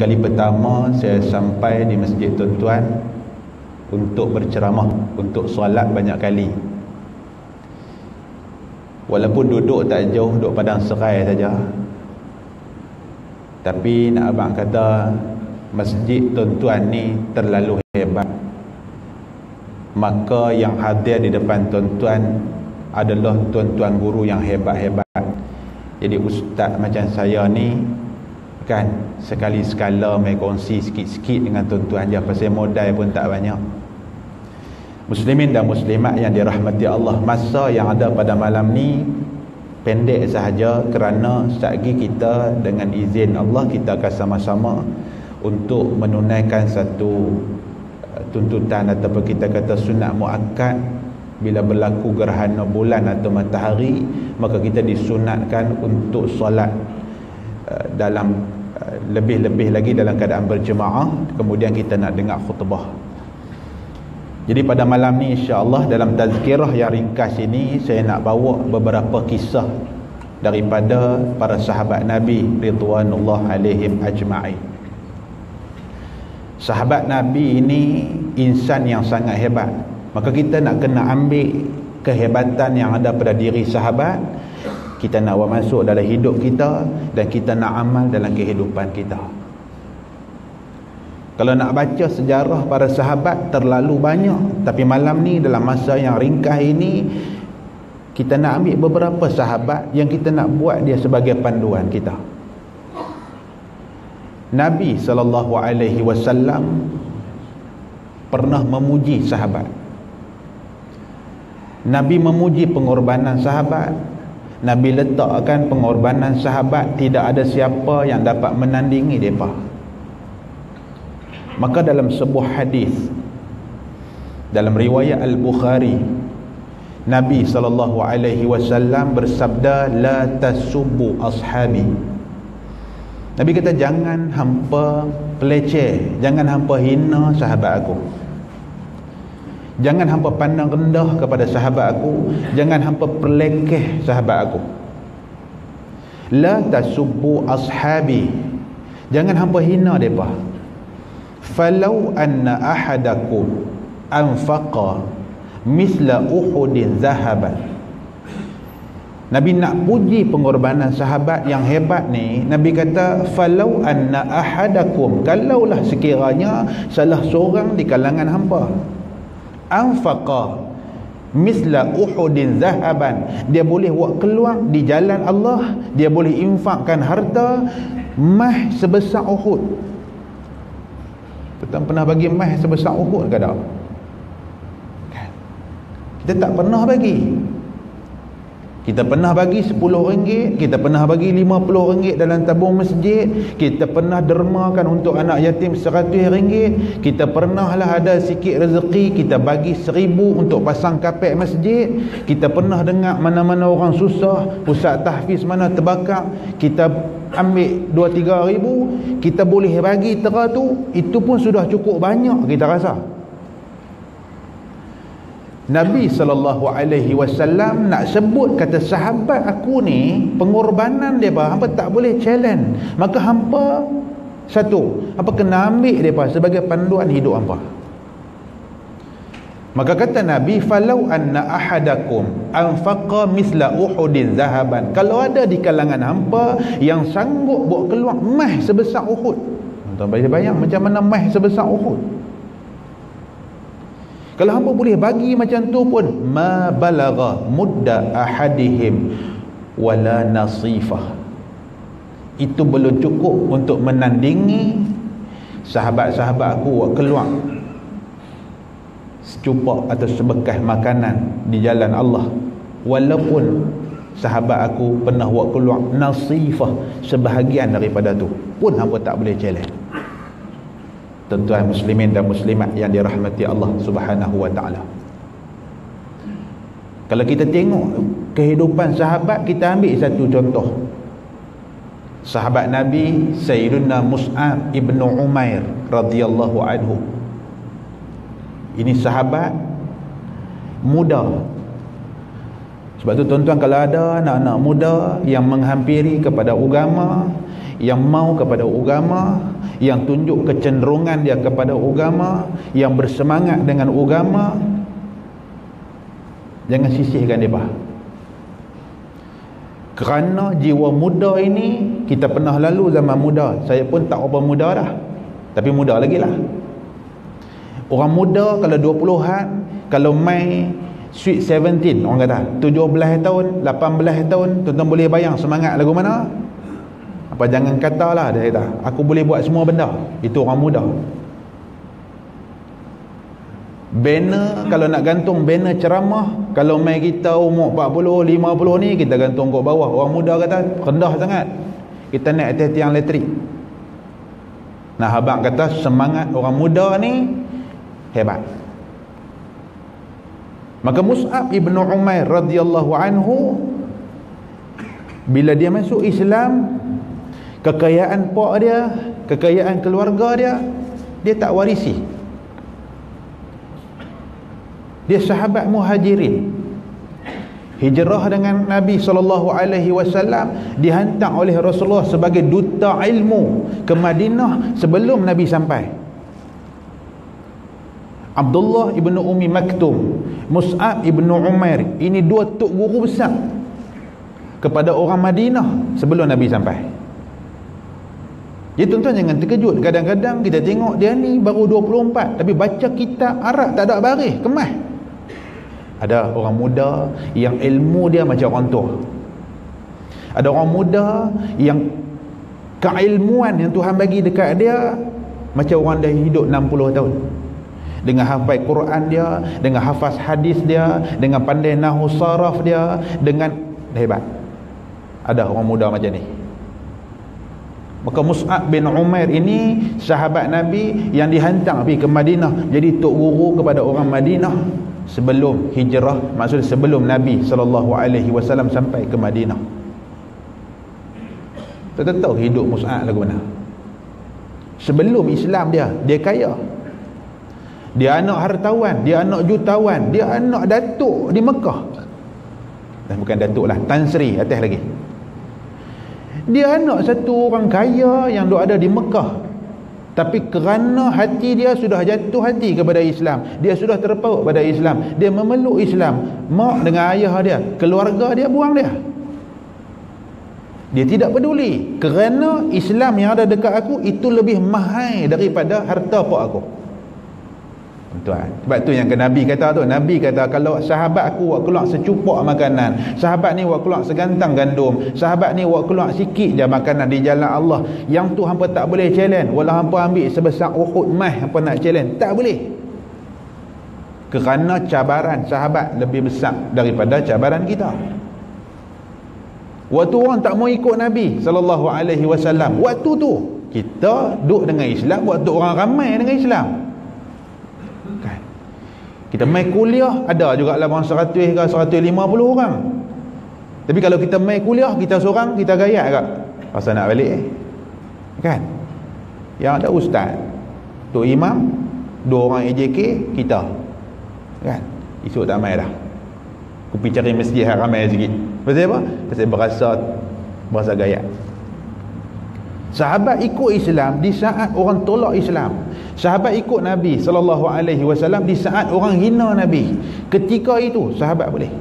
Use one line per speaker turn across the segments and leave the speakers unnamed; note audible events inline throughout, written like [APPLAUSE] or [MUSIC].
kali pertama saya sampai di masjid tuan-tuan untuk berceramah untuk solat banyak kali. Walaupun duduk tak jauh duduk padang serai saja. Tapi nak abang kata masjid tuan-tuan ni terlalu hebat. Maka yang hadir di depan tuan-tuan adalah tuan-tuan guru yang hebat-hebat. Jadi ustaz macam saya ni kan? Sekali sekala mai kongsi sikit-sikit dengan tuan-tuan je pasal modal pun tak banyak. Muslimin dan muslimat yang dirahmati Allah masa yang ada pada malam ni pendek sahaja kerana sekejap kita dengan izin Allah kita akan sama-sama untuk menunaikan satu uh, tuntutan ataupun kita kata sunat muakkad. Bila berlaku gerhana bulan atau matahari maka kita disunatkan untuk solat uh, dalam lebih-lebih lagi dalam keadaan berjemaah kemudian kita nak dengar khutbah. Jadi pada malam ni insya-Allah dalam tazkirah yang ringkas ini saya nak bawa beberapa kisah daripada para sahabat Nabi ridwanullah alaihim ajma'in. Sahabat Nabi ini insan yang sangat hebat. Maka kita nak kena ambil kehebatan yang ada pada diri sahabat kita nak masuk dalam hidup kita dan kita nak amal dalam kehidupan kita. Kalau nak baca sejarah para sahabat terlalu banyak. Tapi malam ni dalam masa yang ringkas ini kita nak ambil beberapa sahabat yang kita nak buat dia sebagai panduan kita. Nabi saw pernah memuji sahabat. Nabi memuji pengorbanan sahabat Nabi letakkan pengorbanan sahabat tidak ada siapa yang dapat menandingi mereka. Maka dalam sebuah hadis dalam riwayat Al-Bukhari Nabi SAW bersabda la tasubbu ashabi. Nabi kata jangan hampa peleceh jangan hampa hina sahabat aku Jangan hampa pandang rendah kepada sahabat aku. Jangan hampa perlekeh sahabat aku. La tasubbu ashabi. Jangan hampa hina mereka Falau anna ahadakum Anfaqa Misla uhudin zahaban Nabi nak puji pengorbanan sahabat yang hebat ni Nabi kata Falau anna ahadakum Kalaulah sekiranya Salah seorang di kalangan hampa anfaqa misla uhudin zahaban. Dia boleh buat keluar di jalan Allah dia boleh infakkan harta mah sebesar uhud. Kita pernah bagi mah sebesar uhud ke tak? Kan? kita tak pernah bagi kita pernah bagi RM10 Kita pernah bagi RM50 dalam tabung masjid Kita pernah dermakan untuk anak yatim RM100 Kita pernahlah ada sikit rezeki Kita bagi RM1000 untuk pasang kapek masjid Kita pernah dengar mana-mana orang susah Pusat tahfiz mana terbakar Kita ambil 2-3 ribu Kita boleh bagi tera tu Itu pun sudah cukup banyak kita rasa Nabi SAW nak sebut kata sahabat aku ni pengorbanan dia hampa tak boleh challenge. Maka hampa satu apa kena ambil dia sebagai panduan hidup hampa. Maka kata Nabi falau anna ahadakum anfaqa misla uhudin zahaban. Kalau ada di kalangan hampa yang sanggup buat keluar mah sebesar uhud. Tuan bayang macam mana mah sebesar uhud kalau hamba boleh bagi macam tu pun ma balagha mudda ahadihim wala nasifah. Itu belum cukup untuk menandingi sahabat-sahabat aku keluar. Secupak atau sebekas makanan di jalan Allah. Walaupun sahabat aku pernah buat keluar nasifah sebahagian daripada tu. Pun hamba tak boleh challenge tuan-tuan muslimin dan muslimat yang dirahmati Allah Subhanahu wa taala. Kalau kita tengok kehidupan sahabat, kita ambil satu contoh. Sahabat Nabi Sayyidina Mus'ab ibnu Umair radhiyallahu anhu. Ini sahabat muda. Sebab tu tuan-tuan kalau ada anak-anak muda yang menghampiri kepada agama yang mau kepada agama yang tunjuk kecenderungan dia kepada agama yang bersemangat dengan agama jangan sisihkan dia bah. Kerana jiwa muda ini kita pernah lalu zaman muda. Saya pun tak apa muda dah. Tapi muda lagi lah. Orang muda kalau 20-an kalau mai sweet 17 orang kata 17 tahun 18 tahun tuan-tuan boleh bayang semangat lagu mana apa jangan katalah dia kata aku boleh buat semua benda. Itu orang muda. Banner kalau nak gantung banner ceramah kalau mai kita umur 40 50 ni kita gantung kat bawah. Orang muda kata rendah sangat. Kita naik atas tiang elektrik. Nah abang kata semangat orang muda ni hebat. Maka Mus'ab ibn Umair radhiyallahu anhu bila dia masuk Islam kekayaan pak dia kekayaan keluarga dia dia tak warisi. Dia sahabat muhajirin. Hijrah dengan Nabi SAW dihantar oleh Rasulullah sebagai duta ilmu ke Madinah sebelum Nabi sampai. Abdullah ibn Umi Maktum Mus'ab ibn Umair ini dua tuk guru besar kepada orang Madinah sebelum Nabi sampai jadi tuan-tuan jangan terkejut. Kadang-kadang kita tengok dia ni baru 24 tapi baca kitab Arab tak ada baris kemas. Ada orang muda yang ilmu dia macam orang tua ada orang muda yang keilmuan yang Tuhan bagi dekat dia macam orang dah hidup 60 tahun. Dengan hafal Quran dia dengan hafaz hadis dia dengan pandai nahu saraf dia dengan hebat. Ada orang muda macam ni Maka Mus'ab bin Umair ini sahabat Nabi yang dihantar pergi ke Madinah. Jadi tok guru kepada orang Madinah sebelum hijrah, maksudnya sebelum Nabi sallallahu alaihi wasallam sampai ke Madinah. Kita tahu hidup Mus'ab lagu mana? Sebelum Islam dia, dia kaya. Dia anak hartawan, dia anak jutawan, dia anak datuk di Mekah. Dan bukan datuk lah, Tan Sri atas lagi dia anak satu orang kaya yang duk ada di Mekah. Tapi kerana hati dia sudah jatuh hati kepada Islam dia sudah terpaut pada Islam dia memeluk Islam mak dengan ayah dia keluarga dia buang dia. Dia tidak peduli. Kerana Islam yang ada dekat aku itu lebih mahal daripada harta pak aku tuan. Sebab tu yang ke Nabi kata tu. Nabi kata kalau sahabat aku buat keluar secupak makanan sahabat ni buat keluar segantang gandum sahabat ni buat keluar sikit je makanan di jalan Allah yang tu hampa tak boleh challenge. Walau hampa ambil sebesar Uhud mah hampa nak challenge tak boleh. Kerana cabaran sahabat lebih besar daripada cabaran kita. Waktu orang tak mau ikut Nabi sallallahu alaihi wasallam waktu tu kita duduk dengan Islam waktu orang ramai dengan Islam kita main kuliah ada juga lah orang 100 ke 150 orang. Tapi kalau kita main kuliah kita seorang kita gayat ke? Pasal nak balik eh? kan? Yang ada ustaz tu imam dua orang AJK kita. Kan? Esok tak main dah. Aku pergi cari masjid yang ramai sikit. Pasal apa? pasal berasa berasa gayat. Sahabat ikut Islam di saat orang tolak Islam Sahabat ikut Nabi sallallahu alaihi wasallam di saat orang hina Nabi. Ketika itu sahabat boleh.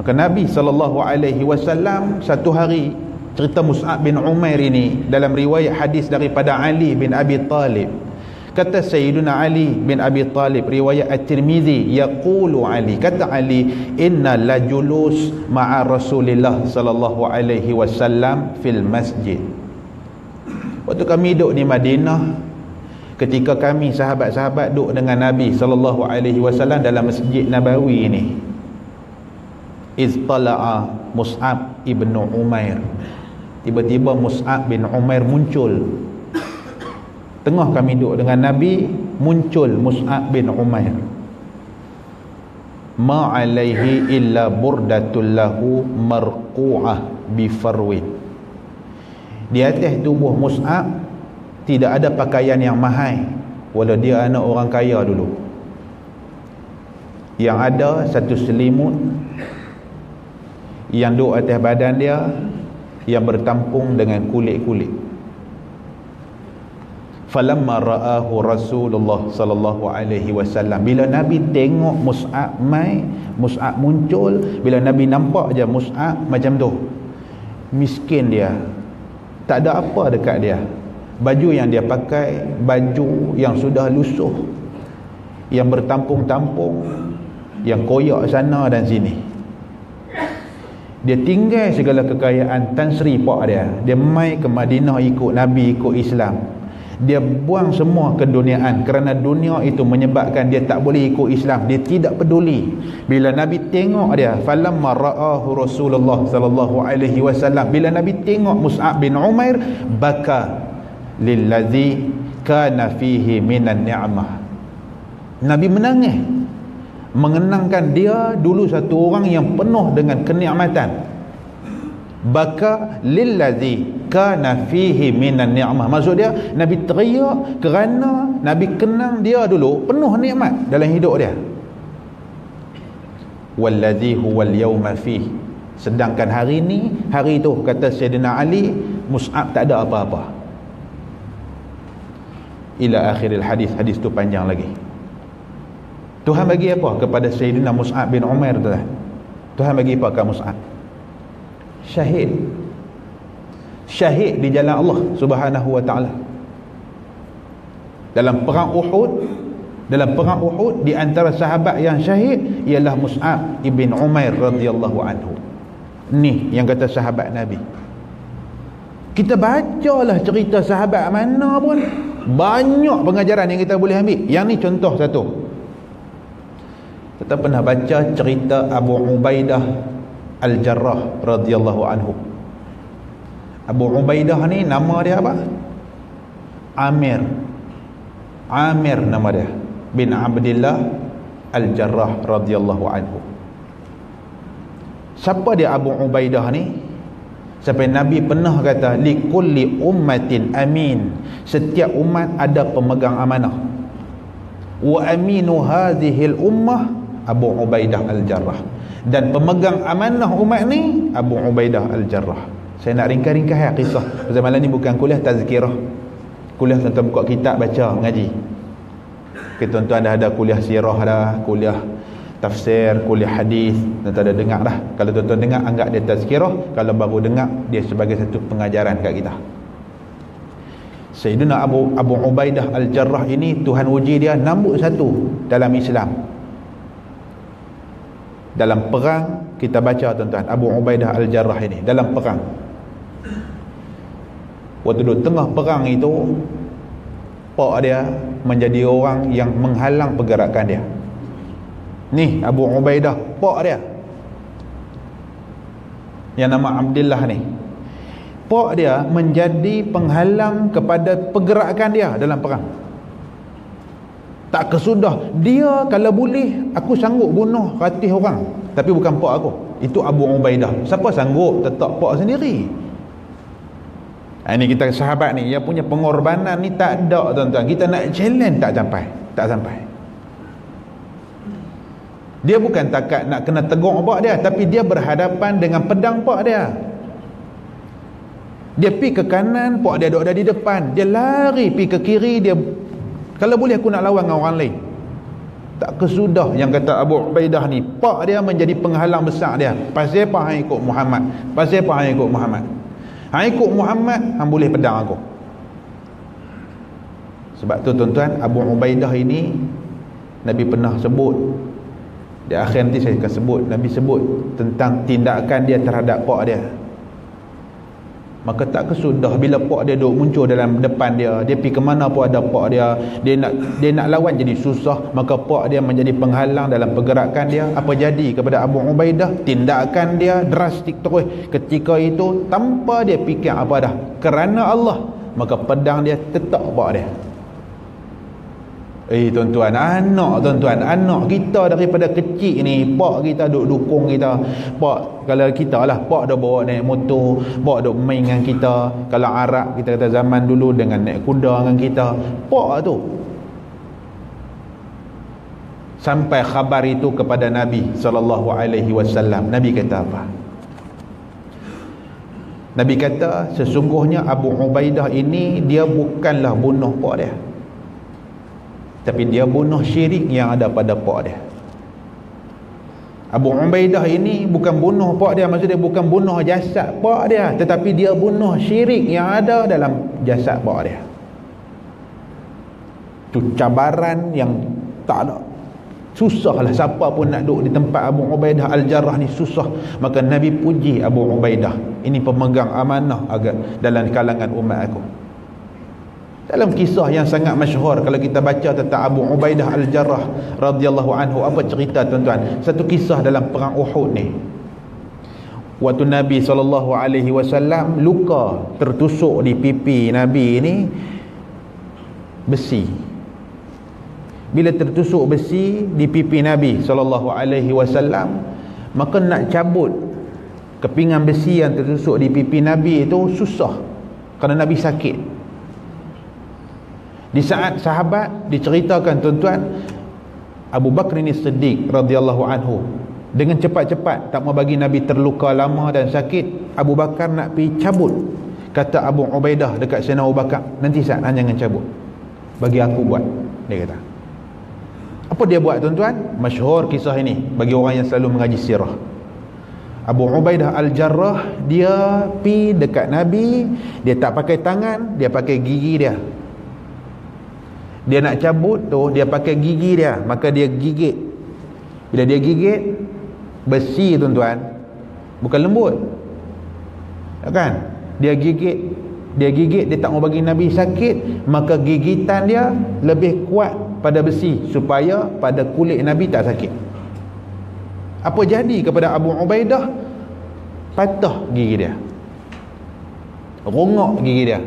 Maka Nabi sallallahu alaihi wasallam satu hari cerita Mus'ab bin Umair ini dalam riwayat hadis daripada Ali bin Abi Talib. Kata Sayyiduna Ali bin Abi Talib riwayat At-Tirmizi yaqulu Ali kata Ali inna la julus ma'a Rasulillah sallallahu alaihi wasallam fil masjid Waktu kami duduk di Madinah ketika kami sahabat-sahabat duduk dengan Nabi sallallahu alaihi wasallam dalam Masjid Nabawi ini. Iztala'a Mus'ab ibn Umair. Tiba-tiba Mus'ab bin Umair muncul. Tengah kami duduk dengan Nabi, muncul Mus'ab bin Umair. Ma alaihi illa burdatul lahu marqu'ah bi farwin di atas tubuh Mus'ab tidak ada pakaian yang mahal walau dia anak orang kaya dulu. Yang ada satu selimut yang duduk atas badan dia yang bertampung dengan kulit-kulit. Falamma ra'ahu Rasulullah sallallahu alaihi wasallam. Bila nabi tengok Mus'ab mai Mus'ab muncul bila nabi nampak aja Mus'ab macam tu miskin dia tak ada apa dekat dia. Baju yang dia pakai baju yang sudah lusuh yang bertampung-tampung yang koyak sana dan sini. Dia tinggal segala kekayaan Tan Sri Pak dia. Dia mai ke Madinah ikut Nabi ikut Islam dia buang semua keduniaan kerana dunia itu menyebabkan dia tak boleh ikut Islam. Dia tidak peduli. Bila Nabi tengok dia falamma ra'ahu Rasulullah sallallahu alaihi wasallam bila Nabi tengok Mus'ab bin Umair baka lillazi kana fihi minan ni'mah. Nabi menangis. Mengenangkan dia dulu satu orang yang penuh dengan kenikmatan. Baka lillazi kana fihi minan ni'mah. Maksud dia nabi teriak kerana nabi kenang dia dulu penuh nikmat dalam hidup dia. Wallazi huwal yawma fihi. Sedangkan hari ini hari itu kata Sayyidina Ali Mus'ab tak ada apa-apa. Ila akhiril hadis hadis tu panjang lagi. Tuhan bagi apa kepada Sayyidina Mus'ab bin Umair tu Tuhan bagi apa ke Mus'ab? Syahid syahid di jalan Allah subhanahu wa ta'ala. Dalam perang Uhud dalam perang Uhud di antara sahabat yang syahid ialah Mus'ab ibn Umair radhiyallahu anhu. Ni yang kata sahabat Nabi. Kita bacalah cerita sahabat mana pun. Banyak pengajaran yang kita boleh ambil. Yang ni contoh satu. Kita pernah baca cerita Abu Ubaidah Al-Jarrah radhiyallahu anhu. Abu Ubaidah ni nama dia apa? Amir. Amir nama dia bin Abdullah Al-Jarrah radhiyallahu anhu. Siapa dia Abu Ubaidah ni? Sampai Nabi pernah kata li kulli ummatin amin. Setiap umat ada pemegang amanah. Wa aminu hadhihi al-ummah Abu Ubaidah Al-Jarrah dan pemegang amanah umat ni Abu Ubaidah Al-Jarrah saya nak ringkas-ringkas ya kisah. Pasal malam ni bukan kuliah tazkirah. Kuliah tuan-tuan buka kitab baca mengaji okay, tuan-tuan dah ada kuliah sirah dah kuliah tafsir, kuliah hadis. Tuan-tuan dah dengar dah kalau tuan-tuan dengar anggap dia tazkirah. Kalau baru dengar dia sebagai satu pengajaran kat kita. Sayyidina Abu Abu Ubaidah Al-Jarrah ini Tuhan uji dia nombor satu dalam Islam. Dalam perang kita baca tuan-tuan. Abu Ubaidah Al-Jarrah ini dalam perang waktu duduk tengah perang itu pak dia menjadi orang yang menghalang pergerakan dia. Ni Abu Ubaidah pak dia. Yang nama Abdullah ni. Pak dia menjadi penghalang kepada pergerakan dia dalam perang. Tak kesudah dia kalau boleh aku sanggup bunuh ratus orang. Tapi bukan pak aku itu Abu Ubaidah. Siapa sanggup tetap pak sendiri ini kita sahabat ni yang punya pengorbanan ni tak ada tuan-tuan. Kita nak challenge tak sampai? Tak sampai. Dia bukan takat nak kena tegur pak dia tapi dia berhadapan dengan pedang pak dia. Dia pi ke kanan pak dia duduk di depan. Dia lari pi ke kiri dia kalau boleh aku nak lawan dengan orang lain. Tak kesudah yang kata Abu Ubaidah ni. Pak dia menjadi penghalang besar dia. Pasal apa hang ikut Muhammad? Pasal apa hang ikut Muhammad hang ikut Muhammad hang boleh pedang aku. Sebab tu tuan-tuan Abu Ubaidah ini Nabi pernah sebut. Di akhir nanti saya akan sebut. Nabi sebut tentang tindakan dia terhadap pak dia maka tak kesudah bila pak dia duk muncul dalam depan dia. Dia pergi ke mana pun ada pak dia. Dia nak dia nak lawan jadi susah maka pak dia menjadi penghalang dalam pergerakan dia. Apa jadi kepada Abu Ubaidah? Tindakan dia drastik terus. Ketika itu tanpa dia fikir apa dah kerana Allah maka pedang dia tetap pak dia Eh tuan-tuan, anak tuan-tuan, anak kita daripada kecil ni, pak kita duk dukung kita. Pak kalau kita lah, pak dah bawa naik motor, pak duk main dengan kita. Kalau Arab kita kata zaman dulu dengan naik kuda dengan kita, pak tu. Sampai khabar itu kepada Nabi wasallam. Nabi kata apa? Nabi kata sesungguhnya Abu Ubaidah ini dia bukanlah bunuh pak dia tapi dia bunuh syirik yang ada pada pak dia. Abu Ubaidah ini bukan bunuh pak dia maksudnya bukan bunuh jasad pak dia tetapi dia bunuh syirik yang ada dalam jasad pak dia. Itu cabaran yang tak ada. Susahlah siapa pun nak duduk di tempat Abu Ubaidah Al-Jarrah ni susah. Maka Nabi puji Abu Ubaidah. Ini pemegang amanah agak dalam kalangan umat aku dalam kisah yang sangat masyhur kalau kita baca tentang Abu Ubaidah Al-Jarrah radhiyallahu anhu apa cerita tuan-tuan? Satu kisah dalam perang Uhud ni. Waktu Nabi SAW luka tertusuk di pipi Nabi ni besi. Bila tertusuk besi di pipi Nabi sallallahu alaihi wasallam maka nak cabut kepingan besi yang tertusuk di pipi Nabi itu susah. Kerana Nabi sakit di saat sahabat diceritakan tuan-tuan Abu Bakar ini Siddiq radhiyallahu anhu dengan cepat-cepat tak mau bagi Nabi terluka lama dan sakit Abu Bakar nak pergi cabut kata Abu Ubaidah dekat Sayyidina Abu Bakar nanti saat jangan cabut bagi aku buat dia kata apa dia buat tuan-tuan? Masyhur kisah ini bagi orang yang selalu mengaji sirah. Abu Ubaidah Al-Jarrah dia pi dekat Nabi, dia tak pakai tangan, dia pakai gigi dia. Dia nak cabut tu, dia pakai gigi dia, maka dia gigit. Bila dia gigit besi tuan-tuan, bukan lembut. Kan? Dia gigit. Dia gigit dia tak mau bagi Nabi sakit. Maka gigitan dia lebih kuat pada besi supaya pada kulit Nabi tak sakit. Apa jadi kepada Abu Ubaidah? Patah gigi dia. Rongok gigi dia.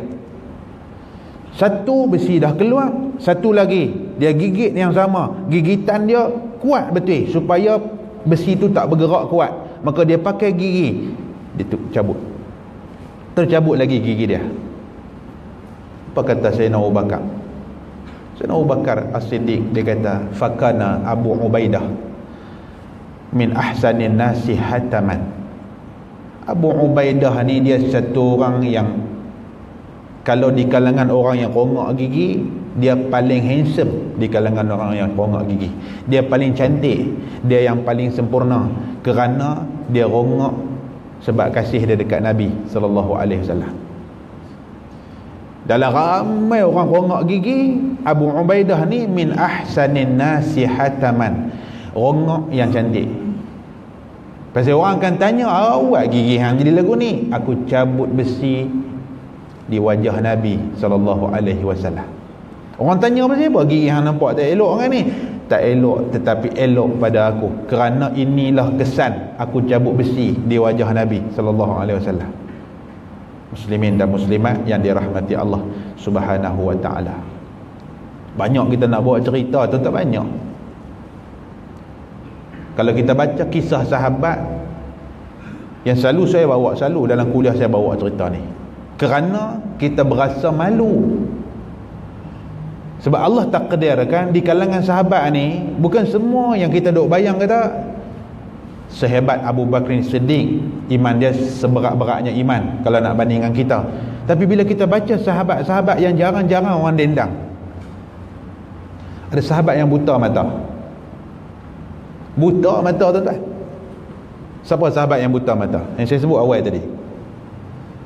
Satu besi dah keluar satu lagi dia gigit yang sama. Gigitan dia kuat betul supaya besi tu tak bergerak kuat. Maka dia pakai gigi. Dia cabut. Tercabut lagi gigi dia. Apa kata Sayyidina Abu Bakar? Sayyidina Abu Bakar As-Siddiq dia kata fakana Abu Ubaidah min ahsanin nasi hataman. Abu Ubaidah ni dia satu orang yang kalau di kalangan orang yang rongak gigi dia paling handsome di kalangan orang yang rongak gigi. Dia paling cantik dia yang paling sempurna. Kerana dia rongak sebab kasih dia dekat Nabi sallallahu alaihi wasallam. Dalam ramai orang rongak gigi Abu Ubaidah ni min ahsanin nasi hataman. Rongak yang cantik. Pasal orang akan tanya awak gigi yang jadi lagu ni? Aku cabut besi di wajah Nabi sallallahu alaihi wasallam orang tanya apa siapa gigi yang nampak tak elok orang ni tak elok tetapi elok pada aku kerana inilah kesan aku cabut besi di wajah Nabi sallallahu alaihi wasallam muslimin dan muslimat yang dirahmati Allah Subhanahu wa taala. Banyak kita nak buat cerita tu tak banyak. Kalau kita baca kisah sahabat yang selalu saya bawa selalu dalam kuliah saya bawa cerita ni. Kerana kita berasa malu. Sebab Allah takdirkan di kalangan sahabat ni bukan semua yang kita duk bayang kata sehebat Abu Bakr Siddiq iman dia seberat-beratnya iman kalau nak bandingkan kita. Tapi bila kita baca sahabat-sahabat yang jarang-jarang orang dendang ada sahabat yang buta mata. Buta mata tuan-tuan. Siapa sahabat yang buta mata? Yang saya sebut awal tadi.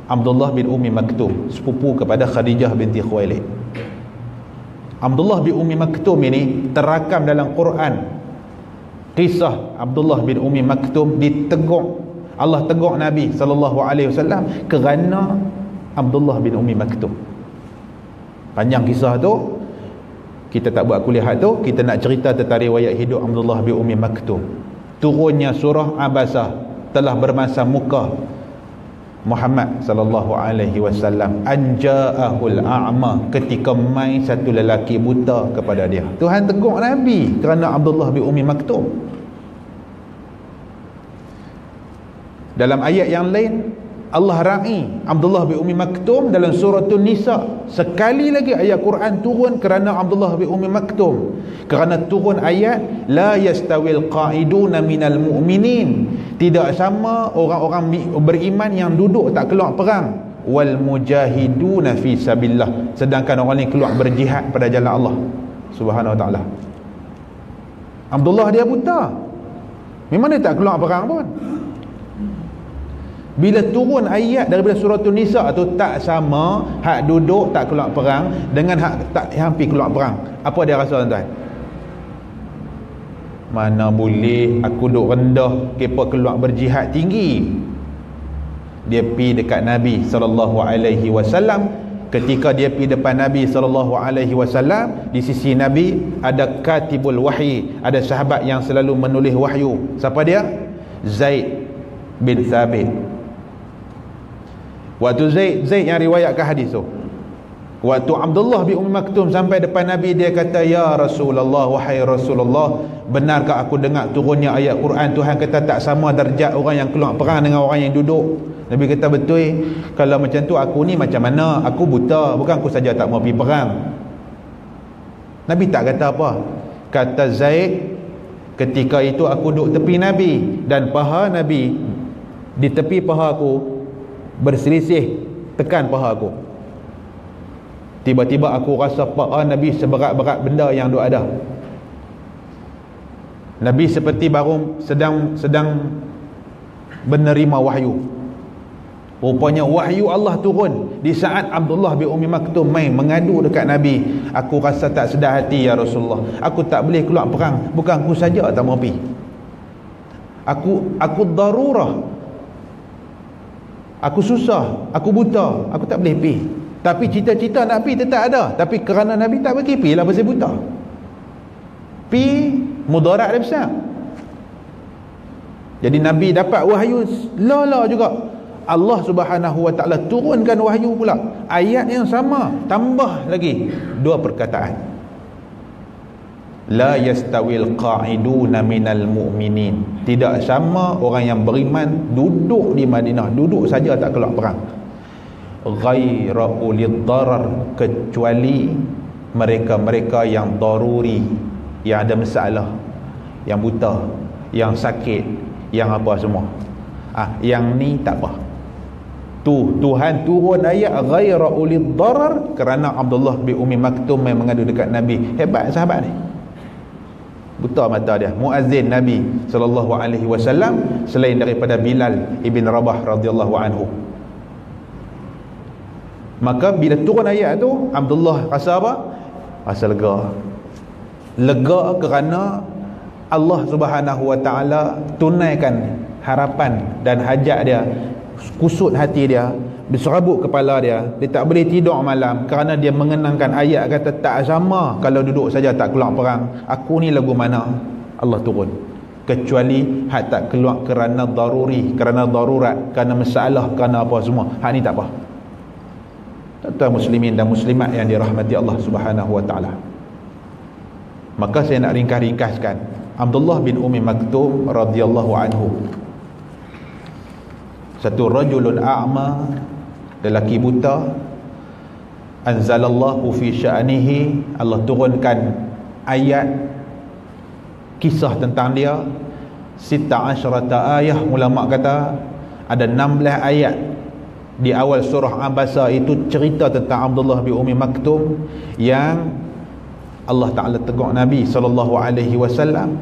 Abdullah bin Umi Maktum sepupu kepada Khadijah binti Khuwailid Abdullah bin Umi Maktum ini terakam dalam Quran. Kisah Abdullah bin Umi Maktum ditegur Allah tegur Nabi wasallam kerana Abdullah bin Umi Maktum. Panjang kisah tu kita tak buat kuliah tu kita nak cerita tentang riwayat hidup Abdullah bin Umi Maktum. Turunnya surah Abasah telah bermasa muka Muhammad sallallahu alaihi wasallam anja'ahul a'ma ketika mai satu lelaki buta kepada dia. Tuhan tegur Nabi kerana Abdullah bin Umi Maktum. Dalam ayat yang lain Allah ra'i Abdullah bin Umi Maktum dalam surah Nisa. Sekali lagi ayat Quran turun kerana Abdullah bin Umi Maktum. Kerana turun ayat la yastawil qa'iduna minal mu'minin tidak sama orang-orang beriman yang duduk tak keluar perang. Wal mujahiduna fi sabilillah. Sedangkan orang ni keluar berjihad pada jalan Allah subhanahu wa taala. Abdullah dia buta. Memang dia tak keluar perang pun. Bila turun ayat daripada surah Nisa tu tak sama hak duduk tak keluar perang dengan hak tak hampir keluar perang. Apa dia rasa tuan-tuan? Mana boleh aku duduk rendah kepa keluar berjihad tinggi. Dia pi dekat Nabi sallallahu alaihi wasallam ketika dia pi depan Nabi sallallahu alaihi wasallam di sisi Nabi ada katibul wahyi, ada sahabat yang selalu menulis wahyu. Siapa dia? Zaid bin Thabit Waktu Zaid Zaid yang riwayatkan hadis tu. Waktu Abdullah bin Ummi Maktum sampai depan Nabi dia kata ya Rasulullah wahai Rasulullah benarkah aku dengar turunnya ayat Quran Tuhan kata tak sama darjat orang yang keluar perang dengan orang yang duduk. Nabi kata betul. Kalau macam tu aku ni macam mana? Aku buta, bukan aku saja tak mau pergi perang. Nabi tak kata apa. Kata Zaid ketika itu aku duduk tepi Nabi dan paha Nabi di tepi paha aku berselisih tekan paha aku tiba-tiba aku rasa paha Nabi seberat-berat benda yang duk ada. Nabi seperti baru sedang sedang menerima wahyu. Rupanya wahyu Allah turun. Di saat Abdullah bin Umi Maktum main mengadu dekat Nabi aku rasa tak sedar hati ya Rasulullah. Aku tak boleh keluar perang. Bukan aku saja tak mau pergi. Aku aku darurah. Aku susah, aku buta, aku tak boleh pergi. Tapi cita-cita nak pergi tetap ada. Tapi kerana Nabi tak pergi, lah pasal buta. Pergi, mudarat dia besar. Jadi Nabi dapat wahyu lala juga. Allah subhanahu wa ta'ala turunkan wahyu pula. Ayat yang sama, tambah lagi dua perkataan la yastawil qa'iduna minal mu'minin tidak sama orang yang beriman duduk di Madinah duduk saja tak keluar perang ghaira ulid darar kecuali mereka-mereka yang daruri yang ada masalah yang buta yang sakit yang apa semua. Ah yang ni tak apa. Tu Tuhan turun ayat ghaira ulid darar kerana Abdullah bin Umi Maktum yang mengadu dekat Nabi. Hebat sahabat ni. Buta mata dia. Muazzin nabi sallallahu alaihi wasallam selain daripada bilal ibn rabah radhiyallahu anhu maka bila turun ayat tu abdullah rasa apa? Rasa lega. Lega kerana Allah Subhanahu wa taala tunaikan harapan dan hajat dia kusut hati dia berserabut kepala dia. Dia tak boleh tidur malam kerana dia mengenangkan ayat kata tak sama kalau duduk saja tak keluar perang. Aku ni lagu mana? Allah turun. Kecuali hak tak keluar kerana daruri kerana darurat kerana masalah kerana apa semua. Hak ni tak apa tuan muslimin dan muslimat yang dirahmati Allah subhanahu wa ta'ala. Maka saya nak ringkas-ringkaskan. Abdullah bin Umi Maktum radhiyallahu anhu. Satu rajulun a'ma lelaki buta. Anzalallahu fi sya'nihi. Allah turunkan ayat kisah tentang dia. Sita asyrata ayah ulama kata ada 16 ayat di awal surah Abasa itu cerita tentang Abdullah bin Umi Maktum yang Allah Taala tegur Nabi wasallam.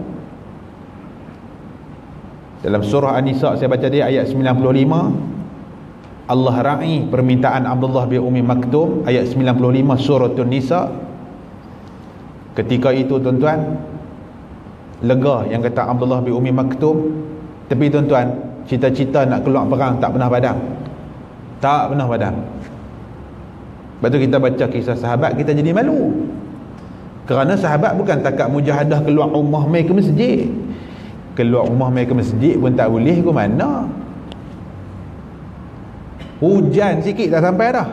Dalam surah An-Nisa saya baca dia ayat 95 Allah ra'i permintaan Abdullah bin Umi Maktum ayat 95 surah An-Nisa ketika itu tuan-tuan lega yang kata Abdullah bin Umi Maktum. Tapi tuan-tuan cita-cita nak keluar perang tak pernah padam tak pernah padam lepas tu kita baca kisah sahabat kita jadi malu. Kerana sahabat bukan takat mujahadah keluar rumah mai ke masjid. Keluar rumah mai ke masjid pun tak boleh ke mana. Hujan sikit tak sampai dah.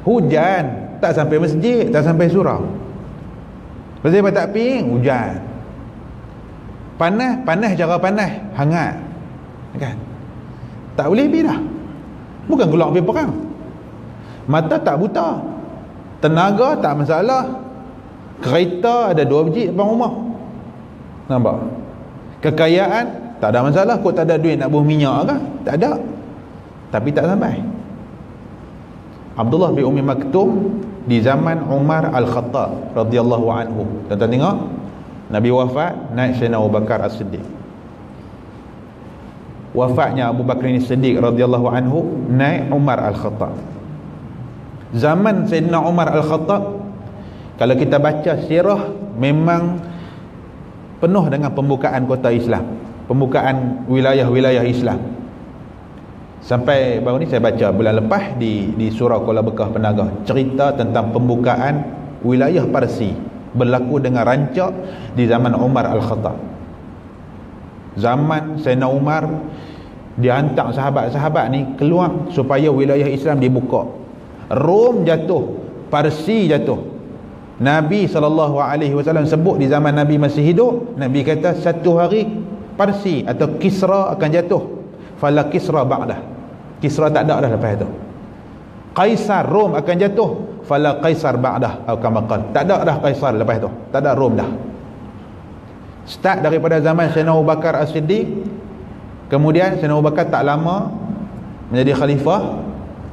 Hujan Tak sampai masjid Tak sampai surau. Apa tak ping Hujan. Panas Panas cara panas Hangat. Kan? Tak boleh pergi dah Bukan keluar pergi perang. Mata tak buta. Tenaga tak masalah. Kereta ada dua biji depan rumah. Nampak? Kekayaan tak ada masalah. Kau tak ada duit nak buah minyak ke? Tak ada. Tapi tak sampai. Abdullah bin Umi Maktum di zaman Umar Al-Khattab radhiyallahu anhu. Tuan tengok. Nabi wafat naik Sayyidina Abu Bakar As-Siddiq wafatnya Abu Bakar ini Siddiq radhiyallahu anhu naik Umar Al-Khattab. Zaman Sayyidina Umar Al-Khattab kalau kita baca sirah memang penuh dengan pembukaan kota Islam pembukaan wilayah-wilayah Islam. Sampai baru ni saya baca bulan lepas di di surah Kuala Bekah Penagah cerita tentang pembukaan wilayah Parsi berlaku dengan rancak di zaman Umar Al-Khattab zaman Sayyidina Umar dihantar sahabat-sahabat ni keluar supaya wilayah Islam dibuka. Rom jatuh Parsi jatuh. Nabi SAW sebut di zaman Nabi masih hidup Nabi kata satu hari Parsi atau Kisra akan jatuh. Fala Kisra ba'dah. Kisra tak ada dah lepas itu. Kaisar Rom akan jatuh. Fala Kaisar ba'dah tak ada dah Kaisar lepas itu. Tak ada Rom dah start daripada zaman Sayyidina Abu Bakar As-Siddiq kemudian Sayyidina Abu Bakar tak lama menjadi khalifah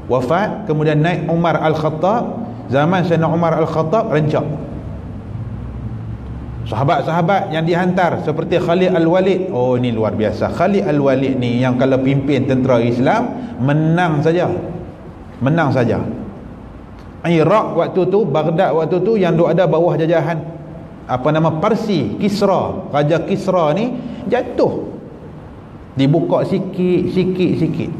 wafat kemudian naik Umar Al-Khattab zaman Sayyidina Umar Al-Khattab rencak Sahabat-sahabat yang dihantar seperti Khalid Al-Walid. Oh ini luar biasa. Khalid Al-Walid ni yang kalau pimpin tentera Islam menang saja. Menang saja. Iraq waktu tu, Baghdad waktu tu yang duk ada bawah jajahan apa nama Parsi, Kisra. Raja Kisra ni jatuh. Dibuka sikit, sikit, sikit.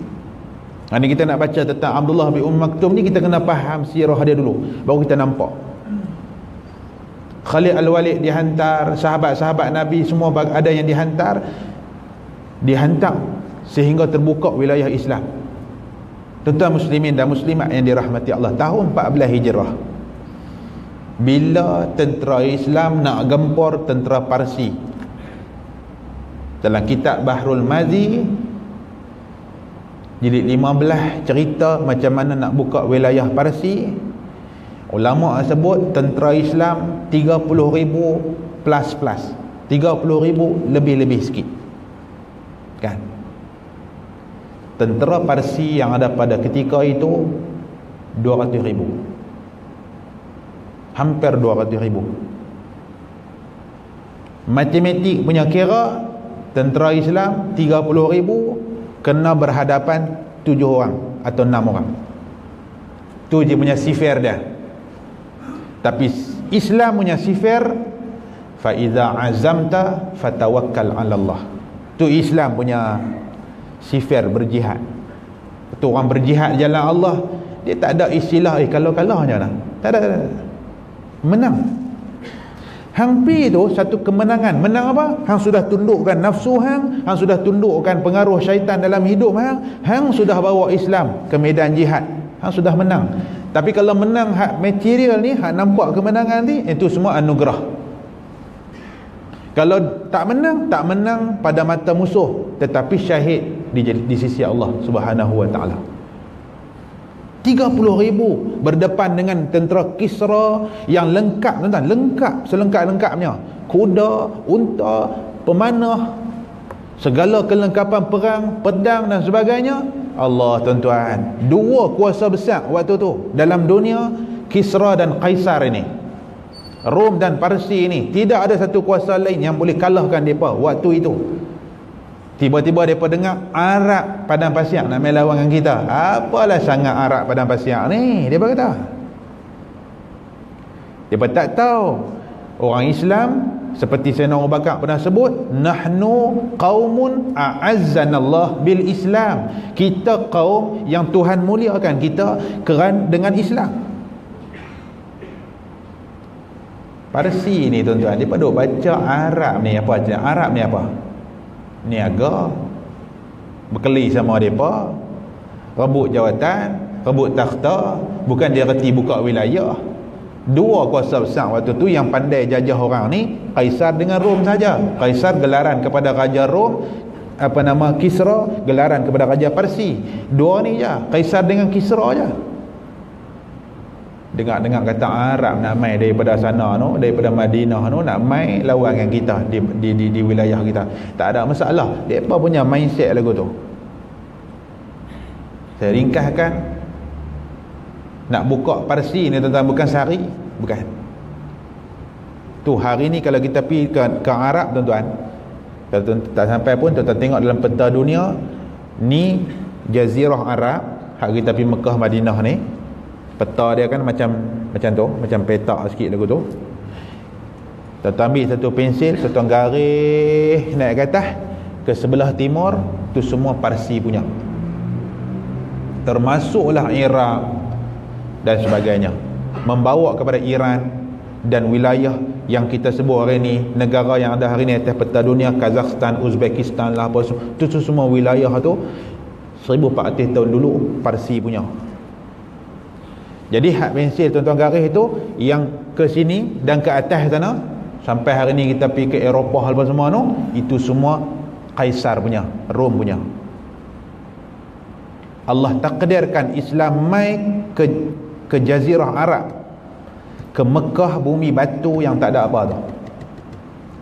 Ini kita nak baca tentang Abdullah bin Umm Maktum ni kita kena faham sirah dia dulu. Baru kita nampak. Khalid Al-Walid dihantar sahabat-sahabat Nabi semua ada yang dihantar dihantar sehingga terbuka wilayah Islam tuan muslimin dan muslimat yang dirahmati Allah tahun 14 Hijrah bila tentera Islam nak gempur tentera Parsi? Dalam kitab Bahrul Mazi jilid 15 cerita macam mana nak buka wilayah Parsi. Ulama sebut tentera Islam 30 ribu plus plus. 30 ribu lebih-lebih sikit. Kan? Tentera Parsi yang ada pada ketika itu 200 ribu hampir 200 ribu. Matematik punya kira tentera Islam 30 ribu kena berhadapan 7 orang atau 6 orang. Tu je punya sifir dia. Tapi Islam punya sifir fa iza azamta fatawakkal 'ala Allah. Tu Islam punya sifir berjihad. Tu orang berjihad jalan Allah dia tak ada istilah eh kalau-kalahnya lah. Tak ada, tak ada menang. Hang pi tu satu kemenangan. Menang apa? Hang sudah tundukkan nafsu hang hang sudah tundukkan pengaruh syaitan dalam hidup hang hang sudah bawa Islam ke medan jihad. Hang sudah menang. Tapi kalau menang hak material ni hak nampak kemenangan ni itu semua anugerah. Kalau tak menang tak menang pada mata musuh tetapi syahid di, di sisi Allah subhanahu wa ta'ala 30 ribu berdepan dengan tentera Kisra yang lengkap tuan lengkap selengkap-lengkapnya. Kuda, unta, pemanah segala kelengkapan perang, pedang dan sebagainya. Allah tuan-tuan. Dua kuasa besar waktu tu dalam dunia Kisra dan Kaisar ini. Rom dan Parsi ini. Tidak ada satu kuasa lain yang boleh kalahkan mereka waktu itu tiba-tiba mereka dengar Arab Padang Pasiak nak main lawan dengan kita. Apalah sangat Arab Padang Pasiak ni? Mereka kata. Mereka tak tahu. Orang Islam seperti Sayyidina Abu Bakar pernah sebut nahnu qaumun a'azzanallah bil Islam. Kita kaum yang Tuhan muliakan kita keran dengan Islam. Parsi ni tuan-tuan dia pada baca Arab ni apa Arab ni apa niaga berkeli sama depa rebut jawatan rebut takhta bukan dia reti buka wilayah. Dua kuasa besar waktu tu yang pandai jajah orang ni Kaisar dengan Rom saja. Kaisar gelaran kepada Raja Rom apa nama Kisra gelaran kepada Raja Parsi. Dua ni je. Kaisar dengan Kisra je dengar-dengar kata Arab nak mai daripada sana no daripada Madinah no nak mai lawan dengan kita di, di, di, di wilayah kita. Tak ada masalah. Depa punya mindset lagu tu. Saya ringkaskan. Nak buka Parsi ni tuan-tuan bukan sehari. Bukan. Tu hari ni kalau kita pergi ke, ke Arab tuan-tuan kalau tuan tak sampai pun tuan-tuan tengok dalam peta dunia ni jazirah Arab hak kita pergi Mekah Madinah ni peta dia kan macam macam tu macam petak sikit lagu tu. Tuan ambil satu pensil satu garis naik ke atas ke sebelah timur tu semua Parsi punya. Termasuklah Iraq dan sebagainya. Membawa kepada Iran dan wilayah yang kita sebut hari ni negara yang ada hari ni atas peta dunia Kazakhstan, Uzbekistan lah apa semua. Tu semua wilayah tu 1400 tahun dulu Parsi punya jadi hak pensil tuan-tuan garis itu yang ke sini dan ke atas sana sampai hari ni kita pergi ke Eropah apa semua tu itu semua Kaisar punya, Rom punya. Allah takdirkan Islam mai ke ke jazirah Arab ke Mekah bumi batu yang tak ada apa tu.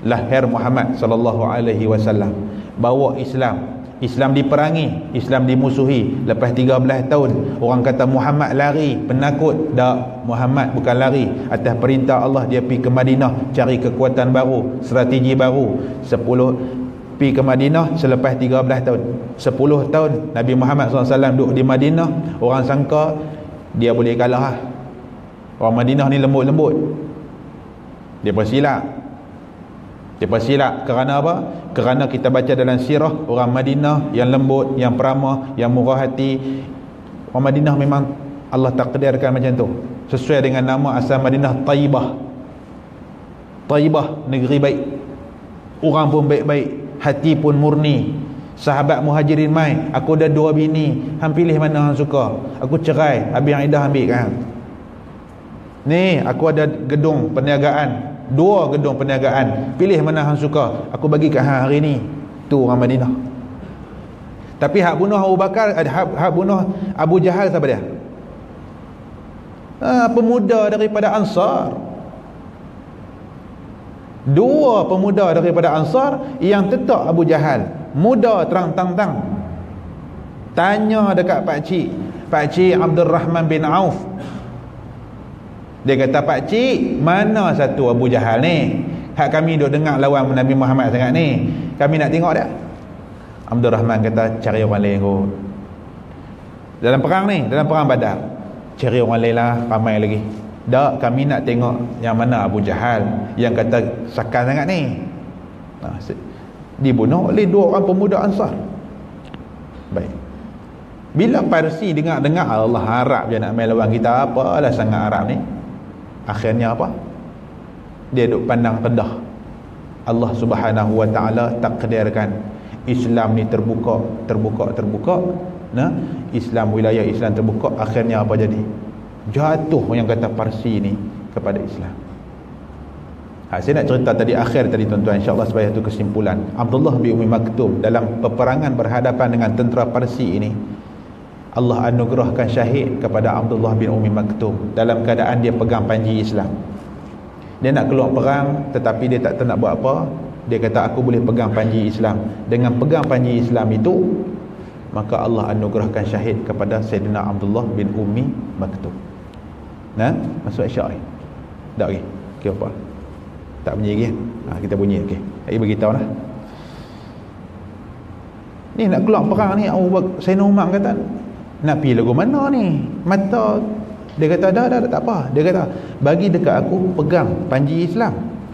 Lahir Muhammad sallallahu alaihi wasallam bawa Islam Islam diperangi, Islam dimusuhi. Lepas 13 tahun, orang kata Muhammad lari, penakut. Tak, Muhammad bukan lari. Atas perintah Allah, dia pergi ke Madinah, cari kekuatan baru, strategi baru. 10 pergi ke Madinah selepas 13 tahun. 10 tahun Nabi Muhammad SAW duduk di Madinah, orang sangka dia boleh kalah. Orang Madinah ni lembut-lembut. Dia bersilap. Dia silap kerana apa? Kerana kita baca dalam sirah orang Madinah yang lembut, yang peramah, yang murah hati. Orang Madinah memang Allah takdirkan macam tu. Sesuai dengan nama asal Madinah Taibah. Taibah negeri baik. Orang pun baik-baik, hati pun murni. Sahabat muhajirin mai, aku ada dua bini, hang pilih mana hang suka. Aku cerai, habis yang Idah ambil kan. Ni, aku ada gedung perniagaan, dua gedung perniagaan. Pilih mana hang suka. Aku bagi kat hang hari ni. Tu orang Madinah. Tapi hak bunuh Abu Bakar eh, hak, hak bunuh Abu Jahal siapa dia? Ha, pemuda daripada Ansar. Dua pemuda daripada Ansar yang tetap Abu Jahal. Muda terang-tang-tang. Tanya dekat pak cik. Pak cik Abdul Rahman bin Auf dia kata pak cik mana satu Abu Jahal ni? Hak kami duk dengar lawan Nabi Muhammad sangat ni. Kami nak tengok dia. Abdul Rahman kata cari orang lain kot dalam perang ni dalam perang badar cari orang lain lah ramai lagi. Tak kami nak tengok yang mana Abu Jahal yang kata sakan sangat ni. Nah, dibunuh oleh dua orang pemuda ansar. Baik. Bila Parsi dengar-dengar Allah harap je nak main lawan kita apalah sangat Arab ni akhirnya apa? Dia duk pandang rendah. Allah Subhanahu wa taala takdirkan Islam ni terbuka terbuka terbuka. Nah Islam wilayah Islam terbuka akhirnya apa jadi? Jatuh yang kata Parsi ni kepada Islam. Ha, saya nak cerita tadi akhir tadi tuan-tuan insyaAllah sebagai satu kesimpulan. Abdullah bin Umi Maktum dalam peperangan berhadapan dengan tentera Parsi ini Allah anugerahkan syahid kepada Abdullah bin Umi Maktum dalam keadaan dia pegang panji Islam. Dia nak keluar perang tetapi dia tak tahu nak buat apa. Dia kata aku boleh pegang panji Islam. Dengan pegang panji Islam itu maka Allah anugerahkan syahid kepada Sayyidina Abdullah bin Umi Maktum. Nah masuk ni. Tak lagi okay, apa? Tak bunyi lagi ha, kita bunyi okey. Okay. beritahu lah ni nak keluar perang ni Abu Bakar Sayyidina Umar kata nak pergi lagu mana ni? Mata. Dia kata dah dah tak apa. Dia kata bagi dekat aku pegang panji Islam.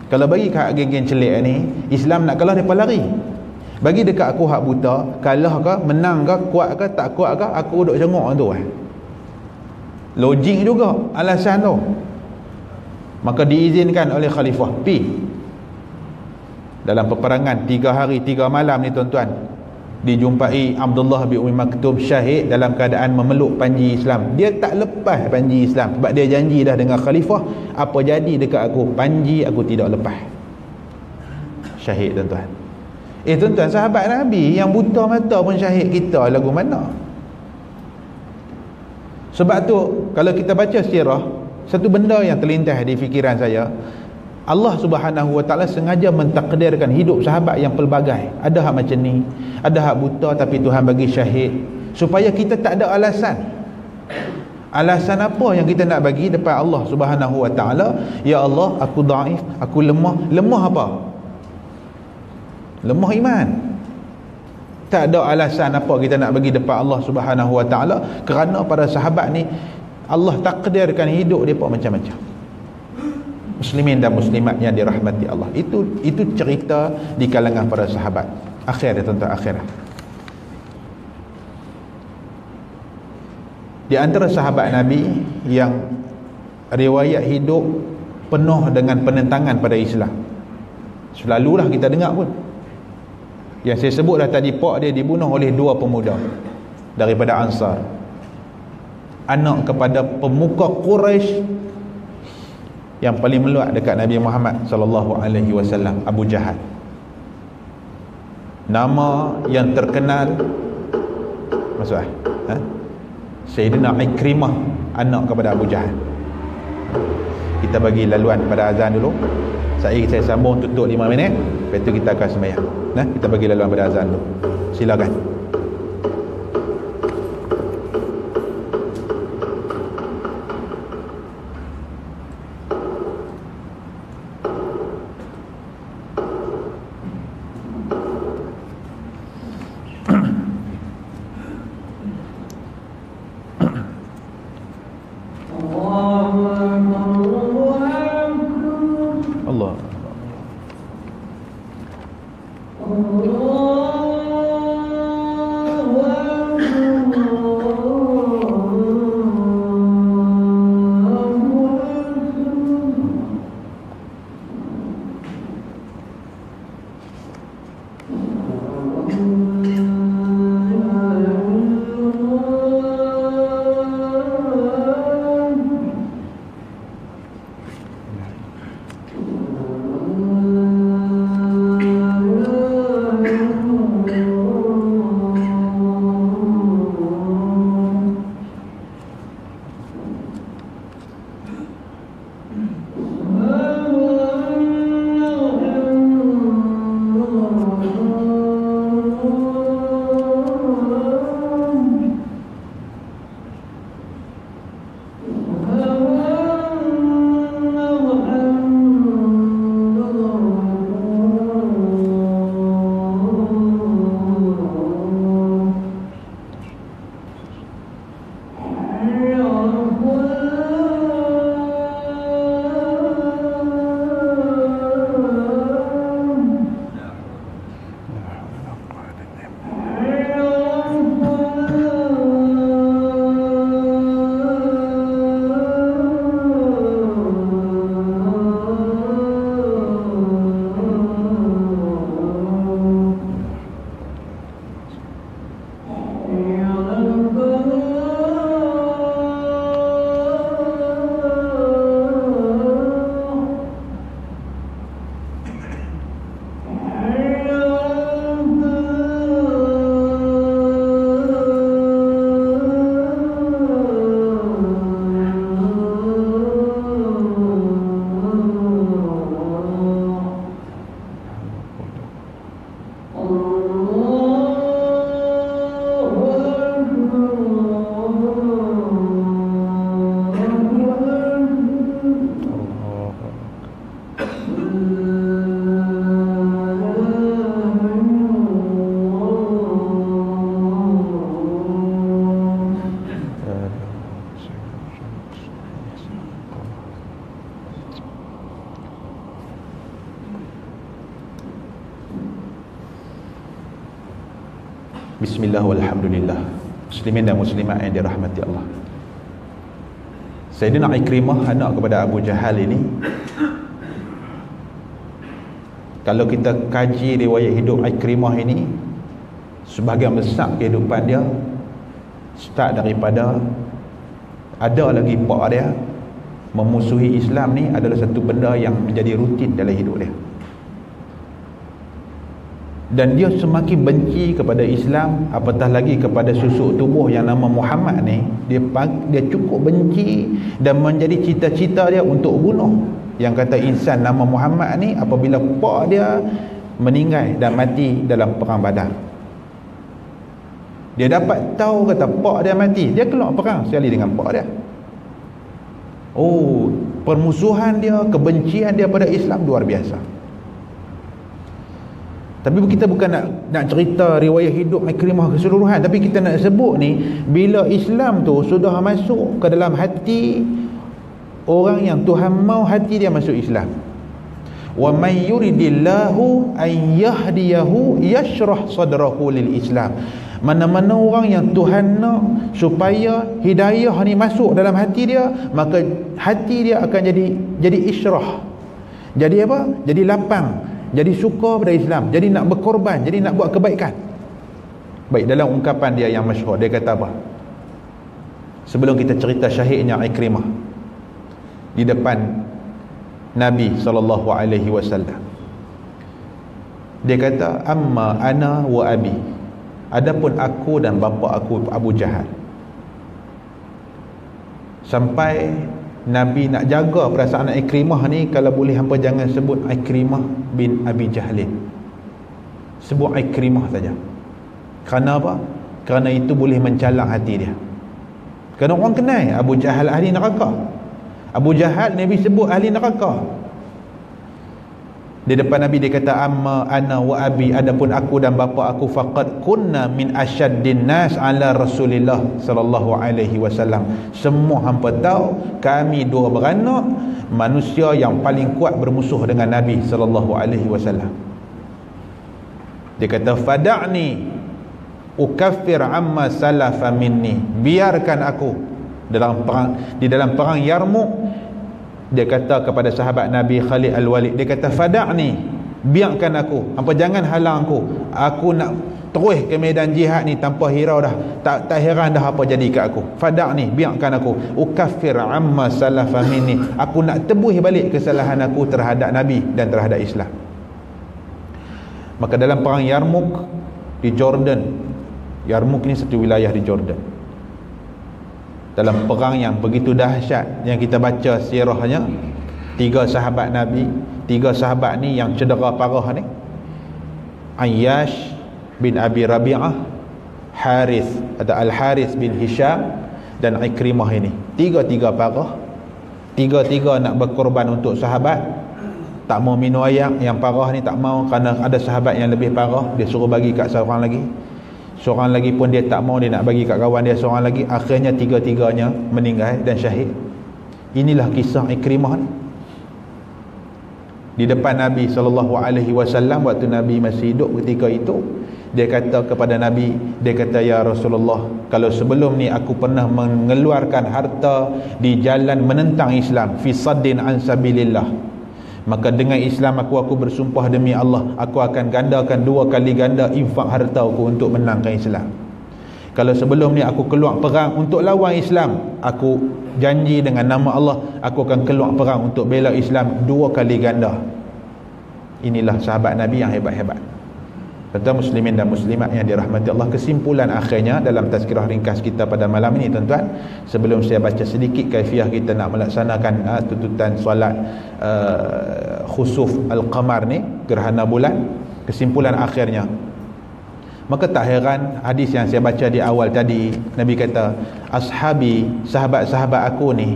Kalau bagi kat geng-geng celik ni Islam nak kalah depa lari. Bagi dekat aku hak buta kalah ke menang ke kuat ke tak kuat ke aku duduk cengok tu eh. Logik juga alasan tu. Maka diizinkan oleh khalifah pi dalam peperangan tiga hari tiga malam ni tuan-tuan dijumpai Abdullah bin Umi Maktum syahid dalam keadaan memeluk panji Islam. Dia tak lepas panji Islam sebab dia janji dah dengan khalifah apa jadi dekat aku? Panji aku tidak lepas. Syahid tuan-tuan. Eh tuan-tuan sahabat Nabi yang buta mata pun syahid kita lagu mana? Sebab tu kalau kita baca sirah satu benda yang terlintas di fikiran saya Allah subhanahu wa ta'ala sengaja mentakdirkan hidup sahabat yang pelbagai. Ada hak macam ni ada hak buta tapi Tuhan bagi syahid. Supaya kita tak ada alasan. Alasan apa yang kita nak bagi depan Allah subhanahu wa ta'ala? Ya Allah aku daif aku lemah. Lemah apa? Lemah iman. Tak ada alasan apa kita nak bagi depan Allah subhanahu wa ta'ala. Kerana para sahabat ni Allah takdirkan hidup dia macam-macam muslimin dan muslimat yang dirahmati Allah. Itu itu cerita di kalangan para sahabat. Akhir ya tuan-tuan akhir. Di antara sahabat Nabi yang riwayat hidup penuh dengan penentangan pada Islam. Selalulah kita dengar pun. Yang saya sebutlah tadi pak dia dibunuh oleh dua pemuda daripada Ansar. Anak kepada pemuka Quraisy yang paling meluat dekat Nabi Muhammad sallallahu alaihi wasallam Abu Jahal. Nama yang terkenal ah ha? Sayyidina Ikrimah anak kepada Abu Jahal. Kita bagi laluan pada azan dulu. Saya saya sambung tutup 5 minit lepas tu kita akan sembahyang. Nah kita bagi laluan pada azan dulu. Silakan Muslimin dan muslimat yang dirahmati Allah. Sayyidina Ikrimah anak kepada Abu Jahal ini Kalau kita kaji riwayat hidup Ikrimah ini Sebahagian besar kehidupan dia Start daripada Ada lagi pak dia Memusuhi Islam ni adalah satu benda yang menjadi rutin dalam hidup dia dan dia semakin benci kepada Islam apatah lagi kepada susuk tubuh yang nama Muhammad ni dia dia cukup benci dan menjadi cita-cita dia untuk bunuh. Yang kata insan nama Muhammad ni apabila pak dia meninggal dan mati dalam perang badar. Dia dapat tahu kata pak dia mati dia keluar perang sekali dengan pak dia. Oh permusuhan dia kebencian dia pada Islam luar biasa tapi kita bukan nak nak cerita riwayat hidup Ikrimah keseluruhan tapi kita nak sebut ni bila Islam tu sudah masuk ke dalam hati orang yang Tuhan mau hati dia masuk Islam. Wa may yuridillahu an yahdiyahu yashrah sadrahu lil Islam. Mana-mana orang yang Tuhan nak supaya hidayah ni masuk dalam hati dia, maka hati dia akan jadi jadi isyrah. Jadi apa? Jadi lapang jadi suka pada Islam jadi nak berkorban jadi nak buat kebaikan. Baik dalam ungkapan dia yang masyhur dia kata apa? Sebelum kita cerita syahidnya Ikrimah di depan Nabi sallallahu alaihi wasallam dia kata amma ana wa abi. Adapun aku dan bapa aku Abu Jahal sampai Nabi nak jaga perasaan Ikrimah ni kalau boleh hampa jangan sebut Ikrimah bin Abi Jahlin. Sebut Ikrimah saja. Kerana apa? Kerana itu boleh mencalang hati dia. Kerana orang kenal Abu Jahal ahli neraka. Abu Jahal Nabi sebut ahli neraka di depan Nabi dia kata amma ana wa abi adapun aku dan bapa aku faqad kunna min asyaddin nas ala Rasulillah sallallahu alaihi wasallam. Semua hangpa tahu kami dua beranak manusia yang paling kuat bermusuh dengan Nabi sallallahu alaihi wasallam. Dia kata fada'ni ukaffir amma salafa minni. Biarkan aku dalam perang di dalam perang Yarmuk dia kata kepada sahabat Nabi Khalid Al-Walid dia kata fada'ni biarkan aku. Apa jangan halang aku. Aku nak terus ke medan jihad ni tanpa hirau dah. Tak tak heran dah apa jadi kat aku. Fada'ni biarkan aku. Ukaffir amma salafa minni. Aku nak tebus balik kesalahan aku terhadap Nabi dan terhadap Islam. Maka dalam perang Yarmuk di Jordan Yarmuk ni satu wilayah di Jordan dalam perang yang begitu dahsyat yang kita baca sirahnya tiga sahabat Nabi tiga sahabat ni yang cedera parah ni. Ayyash bin Abi Rabi'ah Harith atau Al-Harith bin Hisham dan Ikrimah ini. Tiga-tiga parah. Tiga-tiga nak berkorban untuk sahabat. Tak mau minum air yang parah ni tak mau. Kerana ada sahabat yang lebih parah dia suruh bagi kat seorang lagi seorang lagi pun dia tak mau dia nak bagi kat kawan dia. Seorang lagi akhirnya tiga-tiganya meninggal dan syahid. Inilah kisah Ikrimah di depan Nabi SAW waktu Nabi masih hidup ketika itu dia kata kepada Nabi dia kata ya Rasulullah kalau sebelum ni aku pernah mengeluarkan harta di jalan menentang Islam fi saddin an sabilillah maka dengan Islam aku aku bersumpah demi Allah aku akan gandakan dua kali ganda infak harta aku untuk menangkan Islam. Kalau sebelum ni aku keluar perang untuk lawan Islam aku janji dengan nama Allah aku akan keluar perang untuk bela Islam dua kali ganda. Inilah sahabat Nabi yang hebat-hebat Tuan muslimin dan muslimat yang dirahmati Allah Kesimpulan akhirnya dalam tazkirah ringkas kita pada malam ini tuan-tuan Sebelum saya baca sedikit kaifiah kita nak melaksanakan uh, tuntutan solat uh, khusuf al-qamar ni Gerhana bulan Kesimpulan akhirnya. Maka tak heran hadis yang saya baca di awal tadi Nabi kata Ashabi, sahabat-sahabat aku ni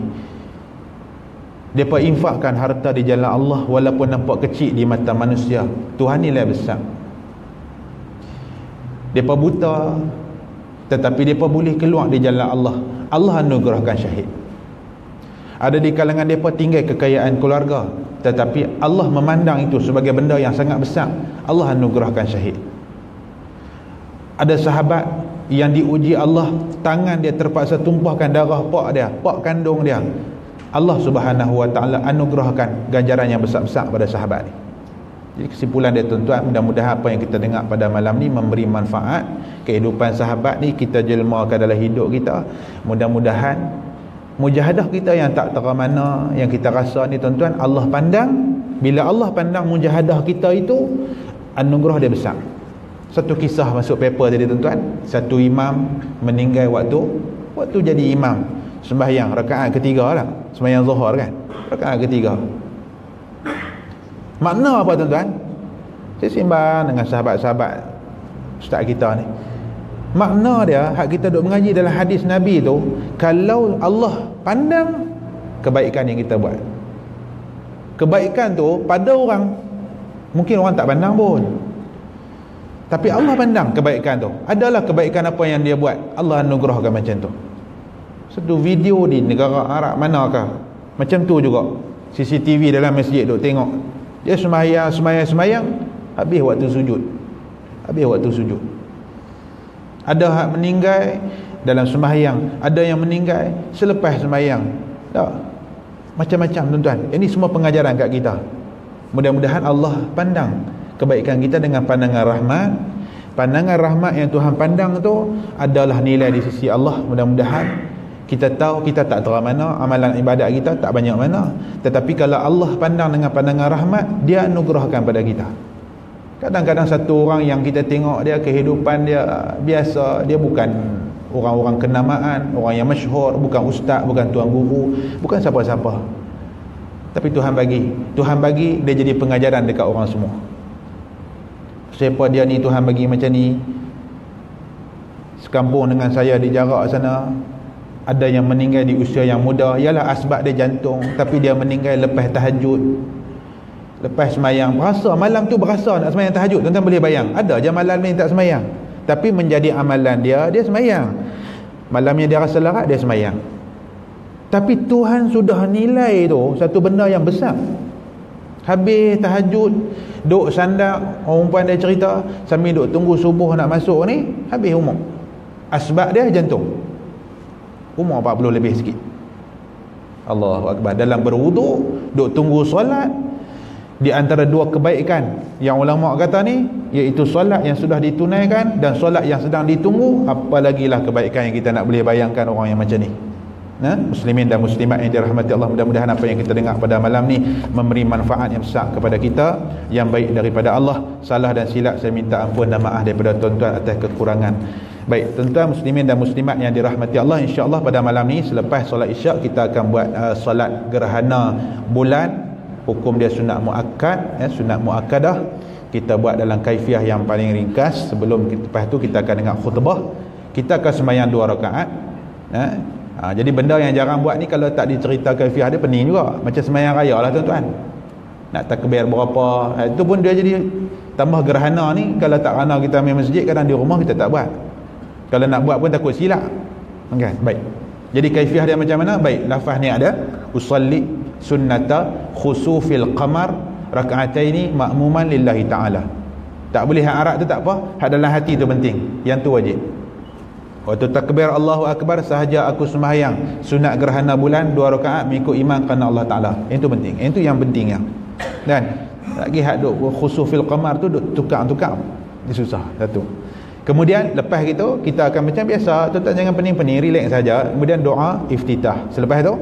Mereka infakkan harta di jalan Allah Walaupun nampak kecil di mata manusia. Tuhan ni lah besar Depa buta tetapi depa boleh keluar di jalan Allah. Allah anugerahkan syahid. Ada di kalangan depa tinggal kekayaan keluarga tetapi Allah memandang itu sebagai benda yang sangat besar. Allah anugerahkan syahid. Ada sahabat yang diuji Allah tangan dia terpaksa tumpahkan darah pak dia, pak kandung dia. Allah Subhanahu wa taala anugerahkan ganjaran yang besar-besar pada sahabat ni. Jadi kesimpulan dia tuan-tuan mudah-mudahan apa yang kita dengar pada malam ni memberi manfaat. Kehidupan sahabat ni kita jelmakan dalam hidup kita. Mudah-mudahan mujahadah kita yang tak tahu mana yang kita rasa ni tuan-tuan Allah pandang. Bila Allah pandang mujahadah kita itu anugerah dia besar. satu kisah masuk paper tadi tuan-tuan. Satu imam meninggal waktu waktu jadi imam. Sembahyang rakaat ketiga lah. Sembahyang zuhur kan? Rakaat ketiga makna apa tuan-tuan? Saya simbang dengan sahabat-sahabat ustaz kita ni. Makna dia hak kita duk mengaji dalam hadis Nabi tu kalau Allah pandang kebaikan yang kita buat. Kebaikan tu pada orang mungkin orang tak pandang pun. Tapi Allah pandang kebaikan tu. Adalah kebaikan apa yang dia buat Allah anugerahkan macam tu. Satu video di negara Arab manakah? Macam tu juga. CCTV dalam masjid duk tengok dia semayang semayang semayang habis waktu sujud. Habis waktu sujud. Ada hak meninggal dalam sembahyang ada yang meninggal selepas sembahyang tak. Macam-macam tuan-tuan. Ini semua pengajaran kat kita. Mudah-mudahan Allah pandang kebaikan kita dengan pandangan rahmat. Pandangan rahmat yang Tuhan pandang tu adalah nilai di sisi Allah. Mudah-mudahan kita tahu kita tak tahu mana amalan ibadat kita tak banyak mana. Tetapi kalau Allah pandang dengan pandangan rahmat dia anugerahkan pada kita. Kadang-kadang satu orang yang kita tengok dia kehidupan dia biasa dia bukan orang-orang kenamaan orang yang masyhur bukan ustaz bukan tuan guru bukan siapa-siapa. Tapi Tuhan bagi. Tuhan bagi dia jadi pengajaran dekat orang semua. Siapa dia ni Tuhan bagi macam ni. Sekampung dengan saya di jarak sana ada yang meninggal di usia yang muda ialah asbab dia jantung tapi dia meninggal lepas tahajud. Lepas semayang. Berasa malam tu berasa nak semayang tahajud tuan-tuan boleh bayang. Ada je malam ni tak semayang. Tapi menjadi amalan dia dia semayang. Malamnya dia rasa larat dia semayang. Tapi Tuhan sudah nilai tu satu benda yang besar. Habis tahajud duk sandak orang perempuan dia cerita sambil duk tunggu subuh nak masuk ni habis umur. Asbab dia jantung umur 40 lebih sikit. Allahu Akbar. Dalam berwudu duk tunggu solat di antara dua kebaikan yang ulama kata ni iaitu solat yang sudah ditunaikan dan solat yang sedang ditunggu apalagi lah kebaikan yang kita nak boleh bayangkan orang yang macam ni Nah, muslimin dan muslimat yang dirahmati Allah mudah-mudahan apa yang kita dengar pada malam ni memberi manfaat yang besar kepada kita yang baik daripada Allah. Salah dan silap saya minta ampun dan maaf daripada tuan-tuan atas kekurangan. Baik tuan-tuan muslimin dan muslimat yang dirahmati Allah insya-Allah pada malam ni selepas solat isyak kita akan buat uh, solat gerhana bulan. Hukum dia sunat muakkad ya sunat muakkadah. Kita buat dalam kaifiah yang paling ringkas. Sebelum kita, lepas tu kita akan dengar khutbah. Kita akan sembahyang dua rakaat ya Ha, jadi benda yang jarang buat ni kalau tak diceritakan fiah dia pening juga. Macam semayang raya lah tuan-tuan. Nak takbir berapa. Ha, itu pun dia jadi tambah gerhana ni. Kalau tak rana kita main masjid kadang di rumah kita tak buat. Kalau nak buat pun takut silap. Okay, baik. Jadi kaifiah dia macam mana? Baik. Lafaz ni ada. Usalli sunnata khusufil qamar raka'ataini ma'muman lillahi ta'ala. Tak boleh hak Arab tu tak apa. Hak dalam hati tu penting. Yang tu wajib. Waktu takbir Allahu Akbar sahaja aku sembahyang sunat gerhana bulan dua rakaat mengikut imam kerana Allah Taala. Itu penting. Itu yang penting ya. Dan lagi hak duk khusufil qamar tu duk tukar-tukar. Ini susah satu. Kemudian lepas itu kita akan macam biasa, tuan jangan pening-pening, relax saja. Kemudian doa iftitah. Selepas itu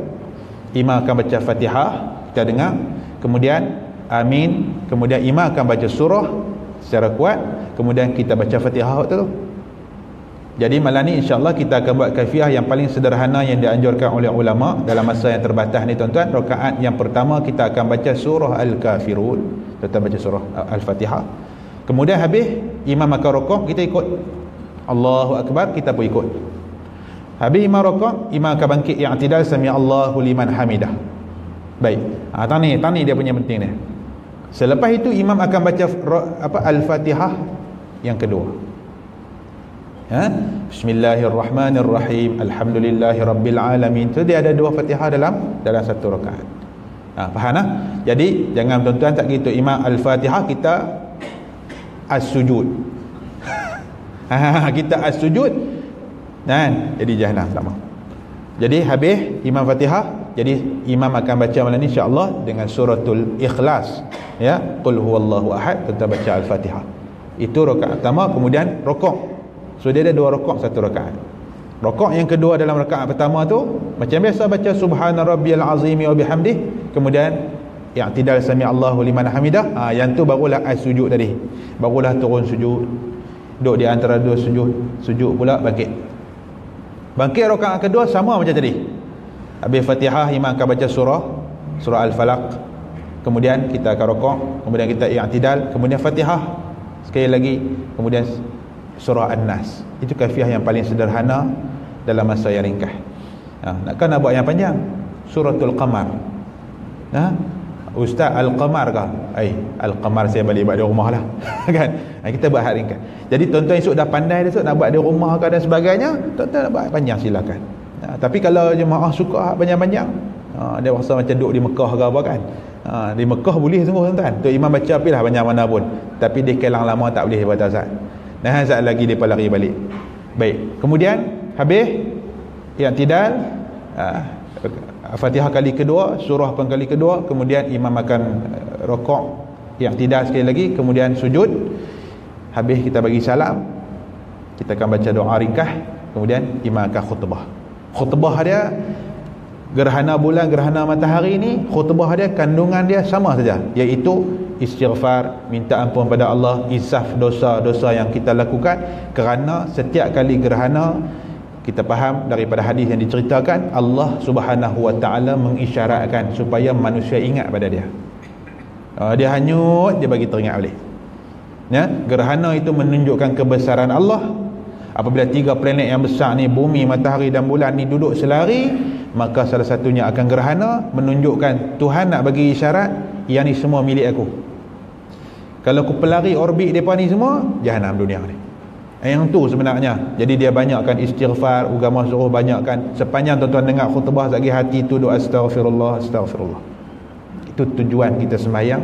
imam akan baca Fatihah, kita dengar. Kemudian amin, kemudian imam akan baca surah secara kuat, kemudian kita baca Fatihah tu. Jadi malam ni insyaAllah kita akan buat kafiah yang paling sederhana yang dianjurkan oleh ulama dalam masa yang terbatas ni tuan-tuan. Rakaat yang pertama kita akan baca surah Al-Kafirun. Kita baca surah Al-Fatihah. Kemudian habis imam akan rokok kita ikut. Allahu Akbar kita pun ikut. Habis imam rokok, imam akan bangkit yang tidak sami Allahu liman hamidah. Baik. Ha, tani, tani dia punya penting ni. Selepas itu imam akan baca apa Al-Fatihah yang kedua ha? Bismillahirrahmanirrahim Alhamdulillahirabbil alamin. Itu dia ada dua Fatihah dalam dalam satu rakaat. Ha, faham tak? Jadi jangan tuan-tuan tak gitu Imam Al-Fatihah kita as-sujud. [LAUGHS] Ha, kita as-sujud dan jadi jahanam tak mau. Jadi habis Imam Fatihah, jadi imam akan baca malam ni insya-Allah dengan suratul Ikhlas. Ya, qul huwallahu ahad, kita baca Al-Fatihah. Itu rakaat pertama, kemudian rokok So dia ada dua rokok satu rakaat. Rokok yang kedua dalam rakaat pertama tu macam biasa baca subhana rabbiyal azim wa bihamdih kemudian i'tidal sami Allahu liman hamidah ha, yang tu barulah ai sujud tadi. Barulah turun sujud. duduk di antara dua sujud sujud pula bangkit bangkit rakaat kedua sama macam tadi habis fatihah imam akan baca surah surah al-falaq kemudian kita akan rokok kemudian kita i'tidal kemudian fatihah sekali lagi kemudian surah an-nas itu kafiah yang paling sederhana dalam masa yang ringkas ha, nakkan nak buat yang panjang suratul qamar ha? Ustaz Al-Qamar kah? Ai, Al-Qamar saya balik buat di rumah lah. [LAUGHS] kan? Ha, kita buat hal ringkas. Jadi tuan-tuan esok dah pandai esok nak buat di rumah ke dan sebagainya, tuan-tuan nak buat panjang silakan. Ha, tapi kalau jemaah suka panjang-panjang, ha, dia rasa macam duduk di Mekah ke apa kan? Ha, di Mekah boleh sungguh tuan-tuan. Tu imam baca apilah panjang mana pun. Tapi di kelang lama tak boleh baca Ustaz. Nah, saat lagi dia lari balik. Baik. Kemudian habis yang tidak ha, Fatihah kali kedua, surah pun kali kedua, kemudian imam akan uh, rokok yang tidak sekali lagi, kemudian sujud. Habis kita bagi salam. Kita akan baca doa ringkas, kemudian imam akan khutbah. Khutbah dia gerhana bulan, gerhana matahari ni, khutbah dia kandungan dia sama saja, iaitu istighfar, minta ampun pada Allah, isaf dosa-dosa yang kita lakukan kerana setiap kali gerhana kita faham daripada hadis yang diceritakan Allah Subhanahu wa taala mengisyaratkan supaya manusia ingat pada dia. Uh, dia hanyut dia bagi teringat balik. Ya, gerhana itu menunjukkan kebesaran Allah. Apabila tiga planet yang besar ni bumi, matahari dan bulan ni duduk selari, maka salah satunya akan gerhana menunjukkan Tuhan nak bagi isyarat yang ni semua milik aku. Kalau aku pelari orbit depa ni semua, jahanam dunia ni. Yang tu sebenarnya. Jadi dia banyakkan istighfar agama suruh banyakkan. Sepanjang tuan-tuan dengar khutbah lagi hati tu doa astaghfirullah astaghfirullah. Itu tujuan kita sembahyang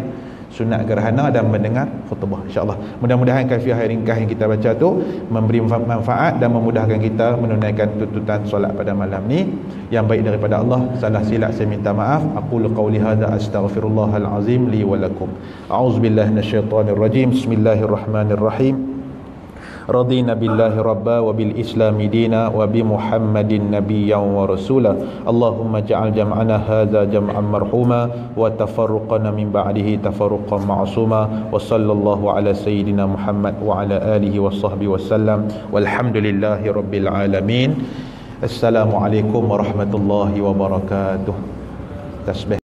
sunat gerhana dan mendengar khutbah insyaallah. Mudah-mudahan kafiah ringkas yang kita baca tu memberi manfaat dan memudahkan kita menunaikan tuntutan solat pada malam ni. Yang baik daripada Allah salah silap saya minta maaf. Aku qauli hadza astaghfirullahal azim li wa lakum. A'udzubillahi minasyaitonir rajim bismillahirrahmanirrahim رضينا بالله ربا وبالإسلام دينا وبمحمد نبيا ورسولا اللهم اجعل جمعنا هذا جمعا مرحوما وتفرقنا من بعده تفرقا معصوما وصلى الله على سيدنا محمد وعلى آله وصحبه وسلم والحمد لله رب العالمين السلام عليكم ورحمة الله وبركاته تسبح